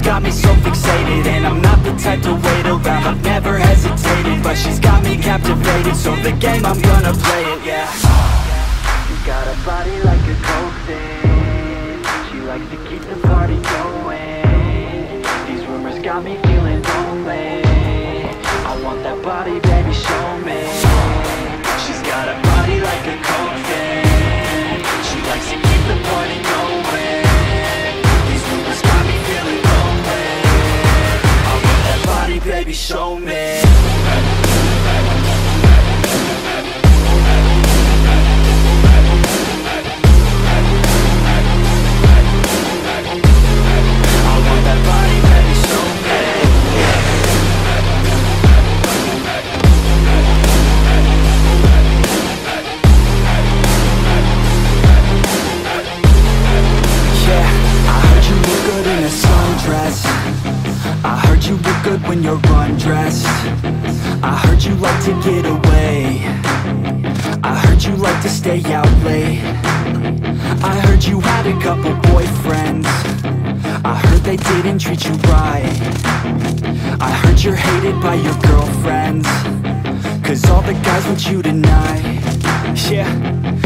got me so fixated And I'm not the type to wait around, I've never hesitated But she's got me captivated, so the game, I'm gonna play it, yeah. You got a body like a coke thing She likes to keep they didn't treat you right. I heard you're hated by your girlfriends. Cause all the guys want you tonight. Yeah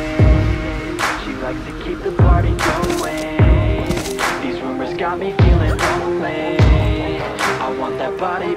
got me feeling lonely. I want that body,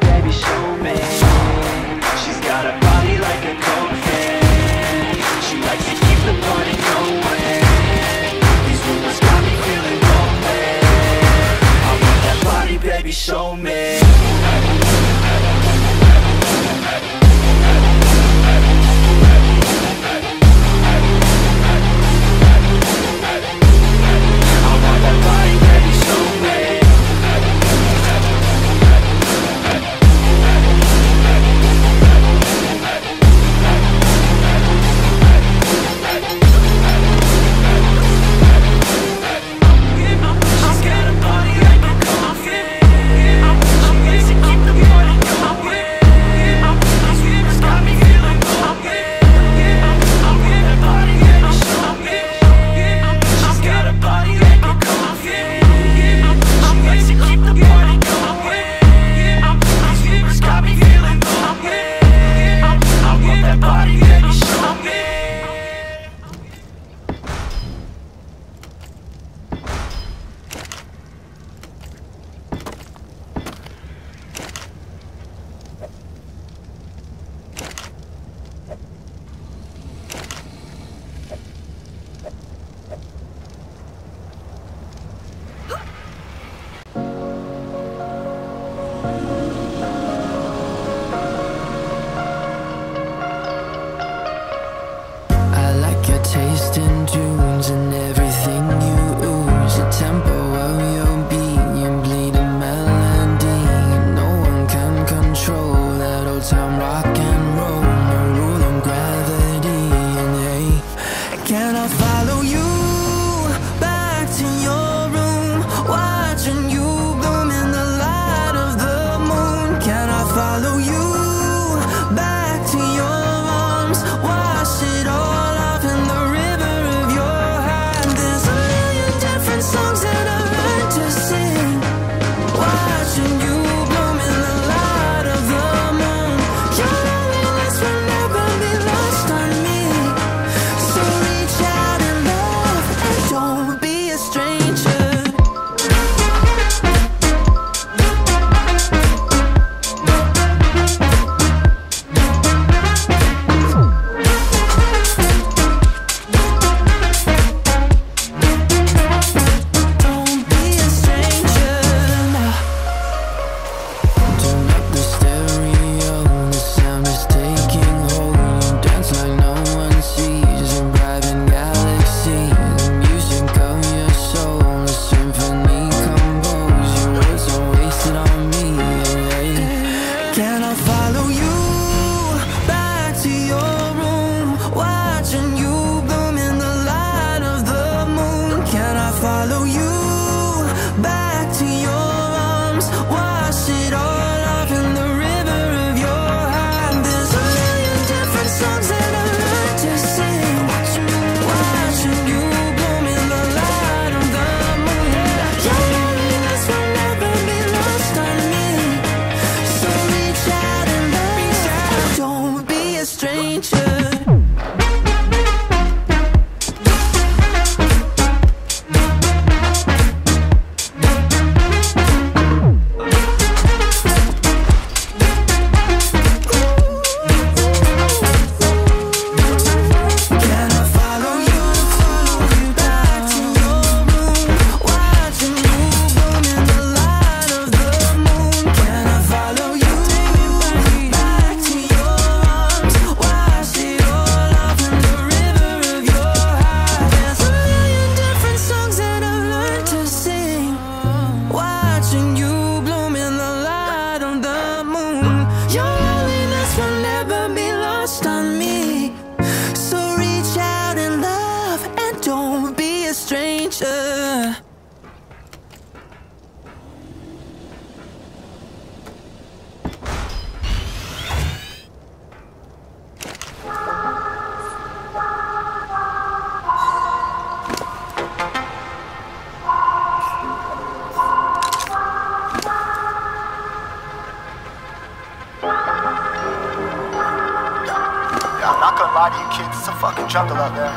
it's a fucking jungle out there.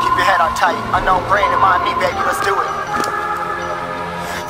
Keep your head on tight. Unknown brain and mind me, baby, let's do it.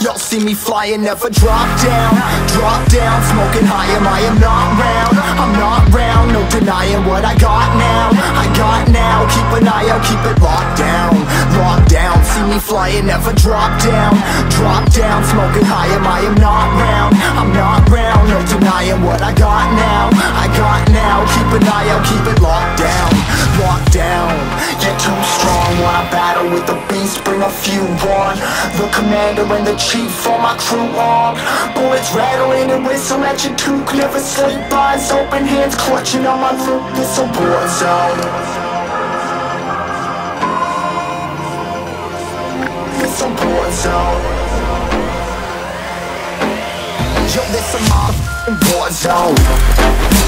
Y'all see me flying, never drop down. Drop down, smoking high, am I am not round? I'm not round, no denying what I got now. I got now, keep an eye out, keep it locked down. Locked down, see me flying, never drop down. Drop down, smoking high, am I am not round? I'm not round, no denying what I got now. I got now, keep an eye out, keep it locked down. Locked down, you're too strong. Wanna battle with the beast, bring a few on. The commander and the chief for my crew armed Bullets rattling and whistle at your toque Never sleep, eyes open, hands clutching on my loot This a war zone. This a war zone. Yo, this a motherfucking war zone